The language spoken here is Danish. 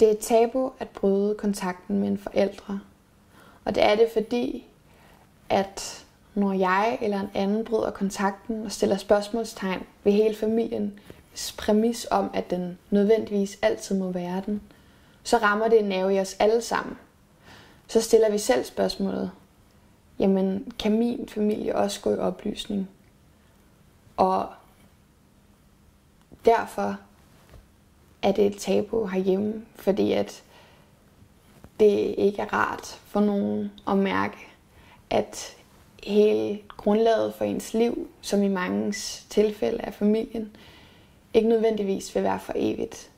Det er et tabu at bryde kontakten med en forældre. Og det er det fordi, at når jeg eller en anden bryder kontakten og stiller spørgsmålstegn ved hele familien, præmis om, at den nødvendigvis altid må være den, så rammer det en nerve i os alle sammen. Så stiller vi selv spørgsmålet, jamen kan min familie også gå i oplysning? Og derfor er det et tabu herhjemme, fordi at det ikke er rart for nogen at mærke, at hele grundlaget for ens liv, som i mange tilfælde er familien, ikke nødvendigvis vil være for evigt.